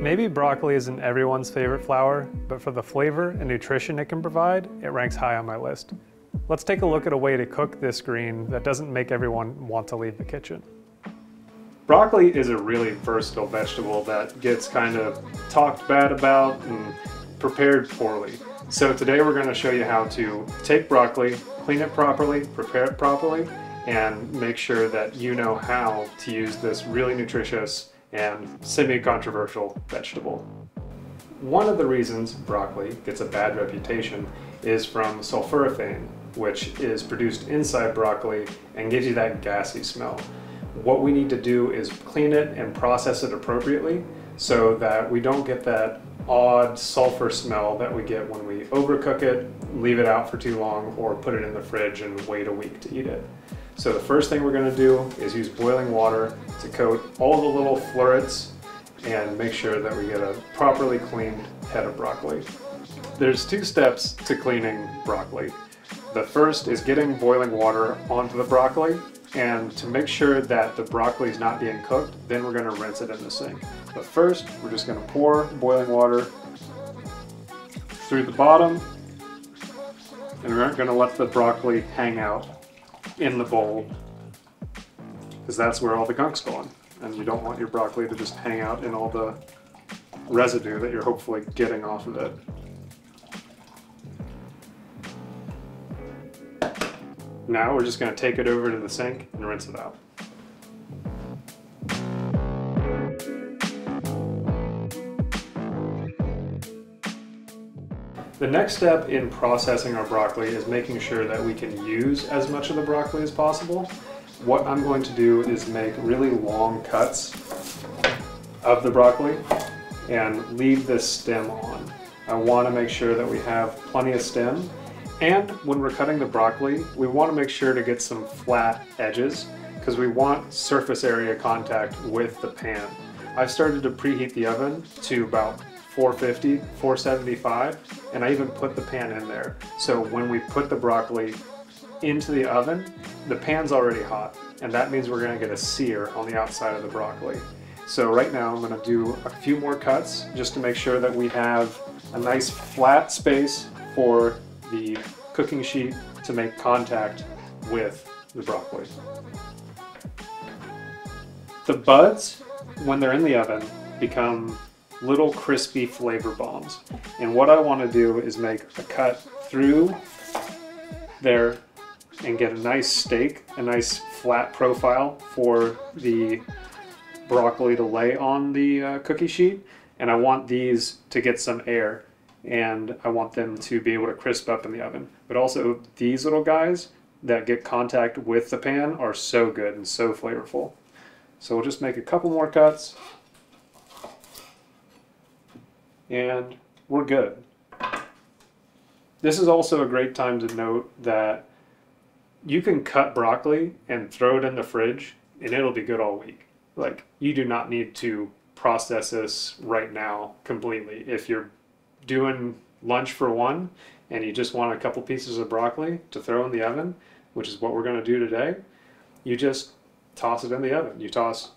Maybe broccoli isn't everyone's favorite flower, but for the flavor and nutrition it can provide, it ranks high on my list. Let's take a look at a way to cook this green that doesn't make everyone want to leave the kitchen. Broccoli is a really versatile vegetable that gets kind of talked bad about and prepared poorly. So today we're going to show you how to take broccoli, clean it properly, prepare it properly, and make sure that you know how to use this really nutritious and semi-controversial vegetable. One of the reasons broccoli gets a bad reputation is from sulforaphane, which is produced inside broccoli and gives you that gassy smell. What we need to do is clean it and process it appropriately so that we don't get that odd sulfur smell that we get when we overcook it, leave it out for too long, or put it in the fridge and wait a week to eat it. So the first thing we're gonna do is use boiling water to coat all the little florets and make sure that we get a properly cleaned head of broccoli. There's two steps to cleaning broccoli. The first is getting boiling water onto the broccoli and to make sure that the broccoli is not being cooked, then we're gonna rinse it in the sink. But first, we're just gonna pour boiling water through the bottom and we're not gonna let the broccoli hang out in the bowl because that's where all the gunk's going. And you don't want your broccoli to just hang out in all the residue that you're hopefully getting off of it. Now we're just going to take it over to the sink and rinse it out. The next step in processing our broccoli is making sure that we can use as much of the broccoli as possible. What I'm going to do is make really long cuts of the broccoli and leave this stem on. I want to make sure that we have plenty of stem and when we're cutting the broccoli we want to make sure to get some flat edges because we want surface area contact with the pan. I've started to preheat the oven to about 450, 475, and I even put the pan in there. So when we put the broccoli into the oven, the pan's already hot, and that means we're gonna get a sear on the outside of the broccoli. So right now I'm gonna do a few more cuts just to make sure that we have a nice flat space for the cooking sheet to make contact with the broccoli. The buds, when they're in the oven, become little crispy flavor bombs. And what I want to do is make a cut through there and get a nice steak, a nice flat profile for the broccoli to lay on the uh, cookie sheet. And I want these to get some air and I want them to be able to crisp up in the oven. But also these little guys that get contact with the pan are so good and so flavorful. So we'll just make a couple more cuts and we're good. This is also a great time to note that you can cut broccoli and throw it in the fridge and it'll be good all week. Like you do not need to process this right now completely. If you're doing lunch for one and you just want a couple pieces of broccoli to throw in the oven, which is what we're going to do today, you just toss it in the oven. You toss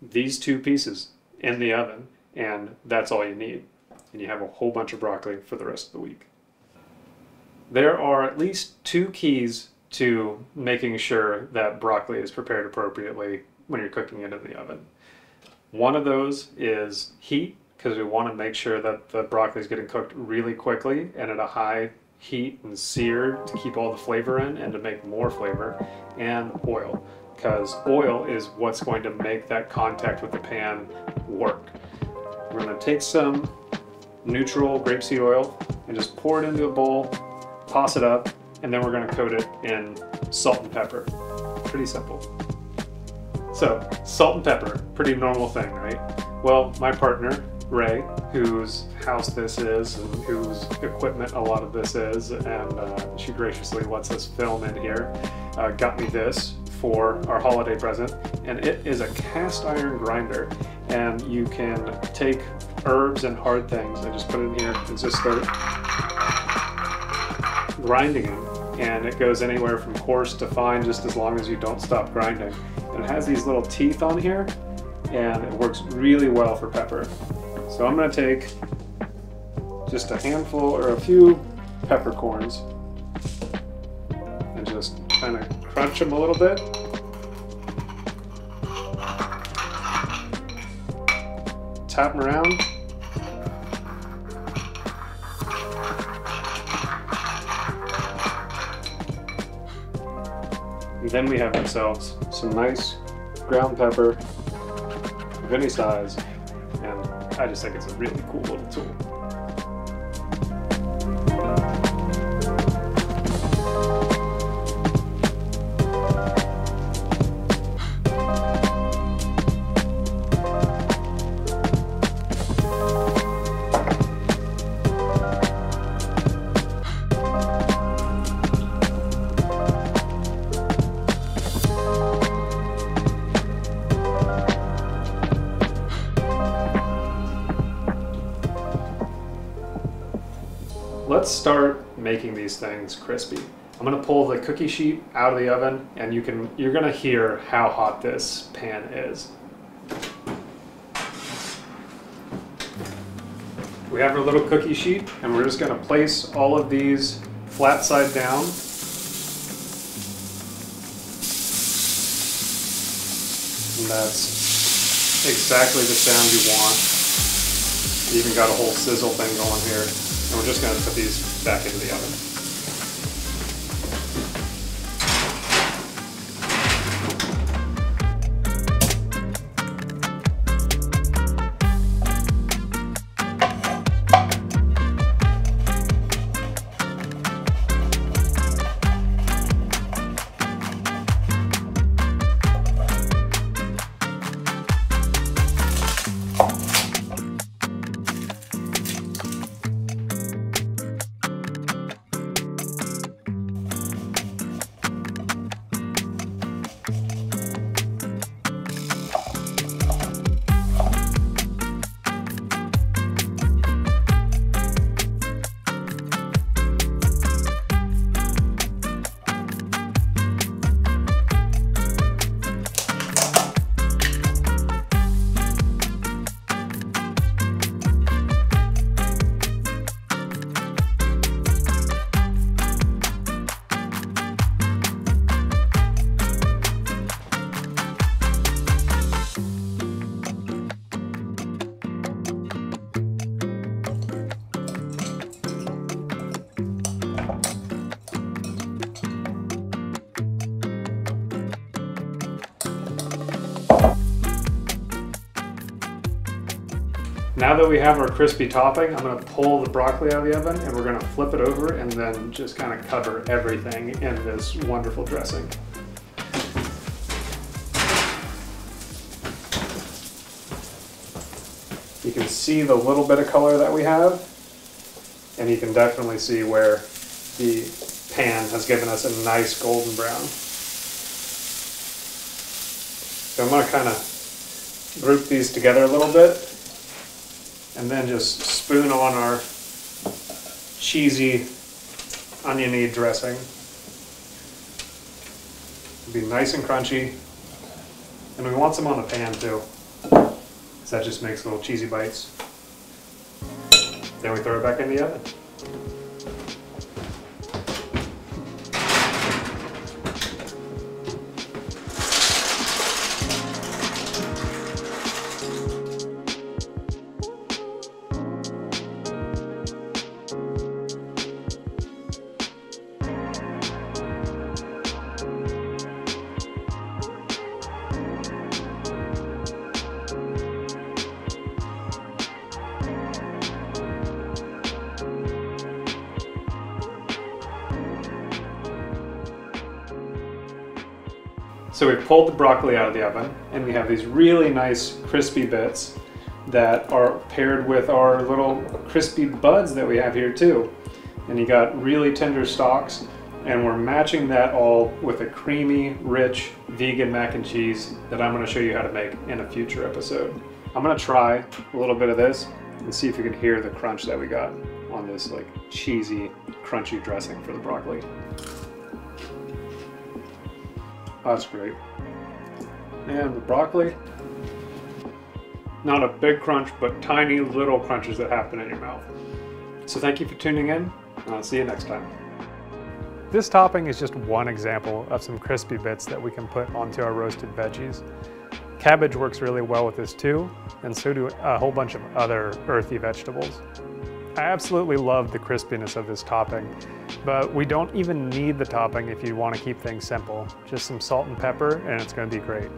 these two pieces in the oven and that's all you need and you have a whole bunch of broccoli for the rest of the week. There are at least two keys to making sure that broccoli is prepared appropriately when you're cooking it in the oven. One of those is heat, because we want to make sure that the broccoli is getting cooked really quickly and at a high heat and seared to keep all the flavor in and to make more flavor, and oil, because oil is what's going to make that contact with the pan work. We're going to take some neutral grapeseed oil and just pour it into a bowl, toss it up, and then we're going to coat it in salt and pepper. Pretty simple. So, salt and pepper, pretty normal thing, right? Well, my partner, Ray, whose house this is and whose equipment a lot of this is, and uh, she graciously lets us film in here, uh, got me this for our holiday present, and it is a cast iron grinder, and you can take herbs and hard things. I just put it in here and just start grinding them. And it goes anywhere from coarse to fine just as long as you don't stop grinding. And it has these little teeth on here and it works really well for pepper. So So I'm gonna take just a handful or a few peppercorns and just kind of crunch them a little bit. Tap them around. And then we have ourselves some nice ground pepper of any size. And I just think it's a really cool little tool. These things crispy. I'm gonna pull the cookie sheet out of the oven and you can, you're gonna hear how hot this pan is. We have our little cookie sheet and we're just gonna place all of these flat side down. And that's exactly the sound you want. You even got a whole sizzle thing going here. And we're just going to put these back into the oven. Now that we have our crispy topping, I'm gonna pull the broccoli out of the oven and we're gonna flip it over and then just kind of cover everything in this wonderful dressing. You can see the little bit of color that we have and you can definitely see where the pan has given us a nice golden brown. So I'm gonna kind of group these together a little bit and then just spoon on our cheesy oniony dressing. It'll be nice and crunchy. And we want some on the pan too, because that just makes little cheesy bites. Then we throw it back in the oven. So we pulled the broccoli out of the oven and we have these really nice crispy bits that are paired with our little crispy buds that we have here too. And you got really tender stalks and we're matching that all with a creamy, rich vegan mac and cheese that I'm gonna show you how to make in a future episode. I'm gonna try a little bit of this and see if you can hear the crunch that we got on this like cheesy, crunchy dressing for the broccoli. That's great. And the broccoli. Not a big crunch, but tiny little crunches that happen in your mouth. So thank you for tuning in, and I'll see you next time. This topping is just one example of some crispy bits that we can put onto our roasted veggies. Cabbage works really well with this too, and so do a whole bunch of other earthy vegetables. I absolutely love the crispiness of this topping, but we don't even need the topping if you want to keep things simple. Just some salt and pepper and it's going to be great.